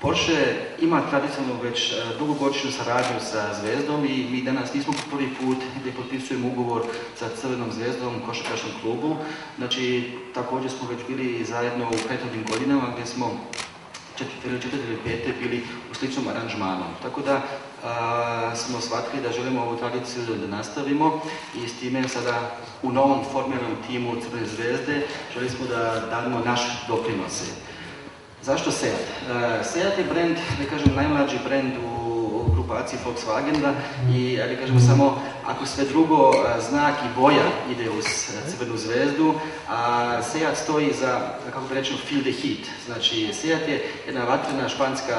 Porsche ima tradicionalno već e, dugogodišnju saradnju sa Zvezdom i mi danas nismo po prvi put gdje potpisujemo ugovor sa Crvenom zvezdom, košarkaškom klubu. Znači, također smo već bili zajedno u prethodnim godinama gdje smo četvrte ili četvrte ili pete bili u sličnom aranžmanu. Tako da smo shvatili da želimo ovu tradiciju da nastavimo i s time sada u novom formiranom timu Crvene zvezde želi smo da damo naš doprinose. Zašto Seat? Seat je brand, da kažem, najmlađi brand u grupaciji Volkswagena i, da kažemo, samo ako sve drugo, znak i boja ide uz crvenu zvezdu, a Seat stoji za, kako bi rečeno, feel the heat. Znači, Seat je jedna vatrena španska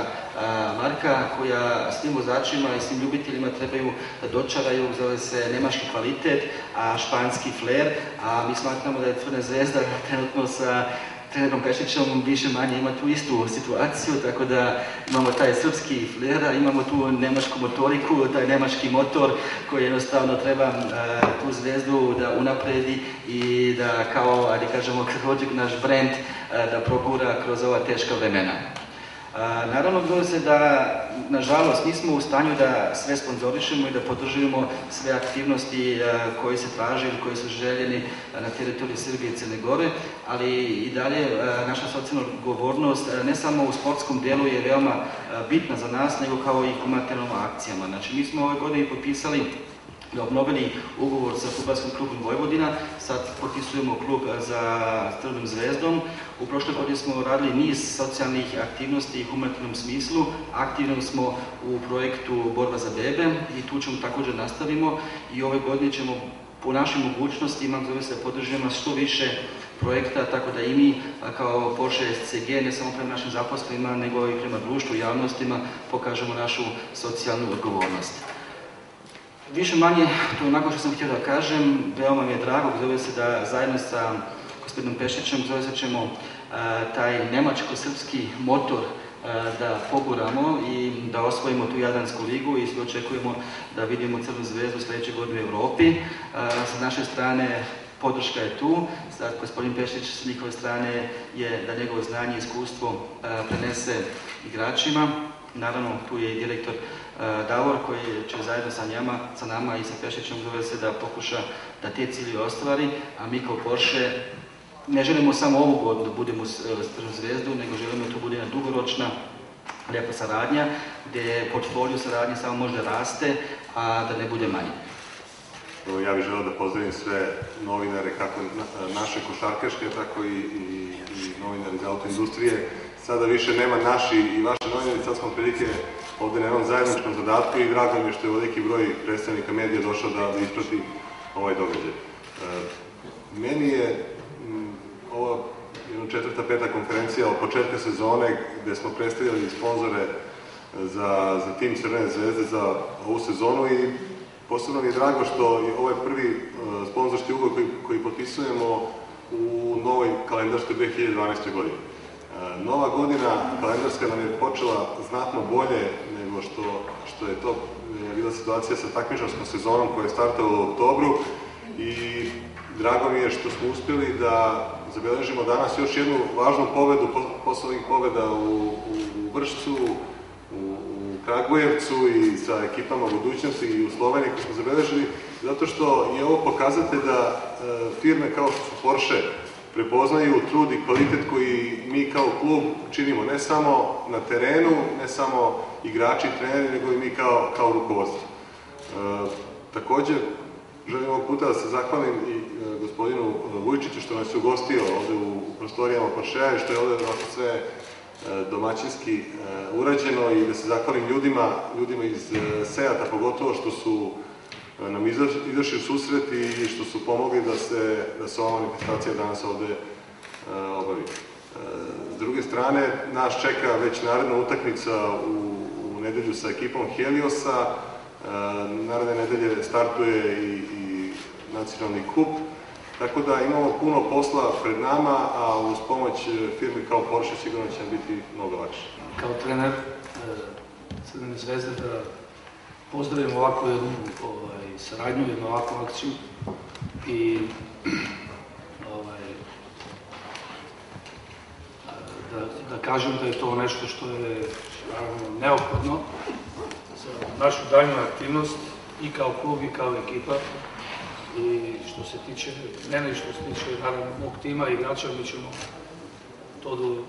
marka koja svim vozačima i svim ljubiteljima trebaju da dočaraju, zove se nemaški kvalitet, a španski flair, a mi smatramo da je Crvena zvezda trenutno sa trenerom Pešićom više manje ima tu istu situaciju, tako da imamo taj srpski flera, imamo tu nemačku motoriku, taj nemački motor koji jednostavno treba uh, tu zvezdu da unapredi i da kao, ajde kažemo, kad naš brand, uh, da progura kroz ova teška vremena. Naravno, bilo se da, nažalost, nismo u stanju da sve sponzorišemo i da podržujemo sve aktivnosti koje se traže ili koje su željeni na teritoriji Srbije i Crne Gore, ali i dalje naša socijalna odgovornost ne samo u sportskom dijelu je veoma bitna za nas, nego kao i humanitarnom akcijama. Znači, mi smo ove godine potpisali obnovili ugovor sa futbalskim klubom Vojvodina, sad potpisujemo klub za Crvenom zvezdom. U prošle godine smo radili niz socijalnih aktivnosti u humanitarnom smislu, aktivno smo u projektu Borba za bebe i tu ćemo također nastavimo i ove godine ćemo po našim mogućnostima, zove se podržujemo što više projekta, tako da i mi kao Porsche SCG, ne samo prema našim zaposlenima, nego i prema društvu javnostima pokažemo našu socijalnu odgovornost. Više manje, to onako što sam htio da kažem, veoma mi je drago, zove se da zajedno sa gospodinom Pešićem, zove se ćemo taj nemačko-srpski motor da poguramo i da osvojimo tu Jadransku ligu i svi očekujemo da vidimo Crnu zvezdu sljedeće godine u Evropi. Sa naše strane podrška je tu, sad gospodin Pešić s njihove strane je da njegovo znanje i iskustvo prenese igračima. Naravno, tu je i direktor Davor koji će zajedno sa, njama, sa nama i sa Pešićem zove se da pokuša da te cilje ostvari, a mi kao Porsche ne želimo samo ovu godinu da budemo strnu zvezdu, nego želimo da to bude jedna dugoročna lijepa saradnja, gdje portfolio saradnje samo može raste, a da ne bude manje. Ja bih želeo da pozdravim sve novinare, kako naše košarkaške, tako i, i, i novinare iz autoindustrije. Sada više nema naši i vaši novinari, sad smo prilike ovde na jednom zajedničkom zadatku i drago mi je što je veliki broj predstavnika medija došao da, da isprati ovaj događaj. E, meni je jedna četvrta, peta konferencija od početka sezone gde smo predstavljali sponzore za, za tim Crvene zvezde za ovu sezonu i posebno mi je drago što je ovaj prvi uh, sponzorski ugovor koji, koji potpisujemo u novoj kalendarskoj 2012. godini. Nova godina kalendarska nam je počela znatno bolje nego što, što je to je bila situacija sa takmičarskom sezonom koja je startala u oktobru i drago mi je što smo uspjeli da zabeležimo danas još jednu važnu pobedu posle ovih pobeda u, u, u Vršcu, u, u Kragujevcu i sa ekipama budućnosti i u Sloveniji koji smo zabeležili, zato što je ovo pokazatelj da e, firme kao što su Porsche prepoznaju trud i kvalitet koji mi kao klub činimo, ne samo na terenu, ne samo igrači, treneri, nego i mi kao, kao rukovodstvo. E, takođe, želim ovog puta da se zahvalim i e, gospodinu Vujčiću što nas je ugostio ovde u, prostorijama Poršeja i što je ovde ovako sve e, domaćinski e, urađeno i da se zahvalim ljudima, ljudima iz e, Seata, pogotovo što su nam izašli u susret i što su pomogli da se, da se ova manifestacija danas ovde uh, obavi. Uh, s druge strane, nas čeka već naredna utakmica u, u nedelju sa ekipom Heliosa. Naredne nedelje startuje i, i nacionalni kup. Tako da imamo puno posla pred nama, a uz pomoć firme kao Porsche sigurno će biti mnogo lakše. Kao trener Crvene zvezde da pozdravim ovakvu jednu ovaj, saradnju, jednu ovakvu akciju i ovaj, da, da kažem da je to nešto što je naravno neophodno za našu daljnju aktivnost i kao klub i kao ekipa. I što se tiče mene i što se tiče naravno mog tima i igrača, mi ćemo to do,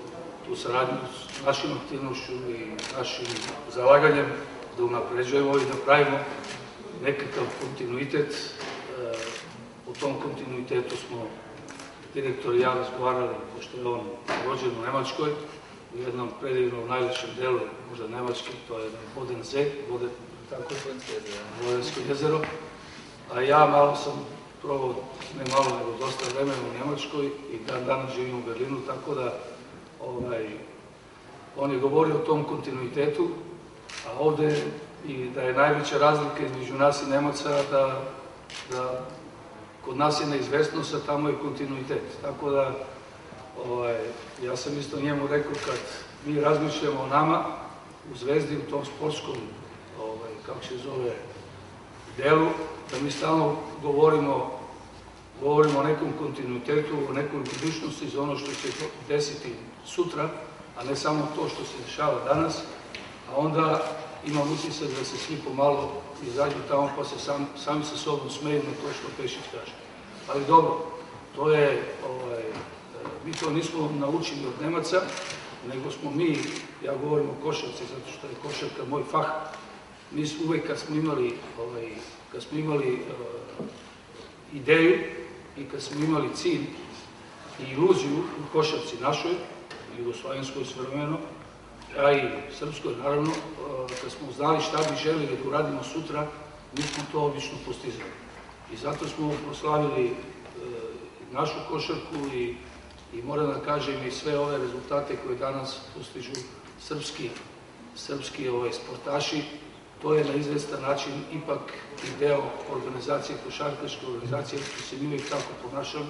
tu saradnju s našim aktivnošću i našim zalaganjem da unapređujemo i da pravimo nekakav kontinuitet. E, o tom kontinuitetu smo direktor i ja razgovarali, pošto je on rođen u Nemačkoj, u jednom predivnom najljepšem delu, možda Nemačke, to je Bodensee, Boden, tako Bodensko jezero. A ja malo sam probao, ne malo, nego dosta vremena u Njemačkoj i dan danas živim u Berlinu, tako da ovaj, on je govorio o tom kontinuitetu, a ovde i da je najveća razlika između nas i Nemaca da, da kod nas je neizvestnost, a tamo je kontinuitet. Tako da, ovaj, ja sam isto njemu rekao kad mi razmišljamo o nama u Zvezdi, u tom sportskom, ovaj, kako se zove, delu, da mi stalno govorimo, govorimo o nekom kontinuitetu, o nekoj budućnosti za ono što će desiti sutra, a ne samo to što se dešava danas, a onda imam utisak da se svi pomalo izađu tamo pa se sam, sami sa sobom smeju na to što Pešić kaže. Ali dobro, to je, ovaj, mi to nismo naučili od Nemaca, nego smo mi, ja govorim o košarci zato što je košarka moj fah, mi smo uvek kad smo imali, ovaj, kad smo imali uh, ideju i kad smo imali cilj i iluziju u košarci našoj, jugoslovenskoj svevremeno, a i srpskoj naravno, kad smo znali šta bi želeli da uradimo sutra, mi smo to obično postizali. I zato smo proslavili uh, našu košarku i, i moram da kažem i sve ove rezultate koje danas postižu srpski, srpski ovaj, sportaši, to je na izvestan način ipak i deo organizacije, košarkaške organizacije, što se mi uvijek tako ponašali,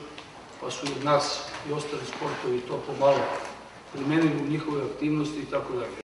pa su i od nas i ostali sportovi to pomalo primenili u njihove aktivnosti i tako dalje.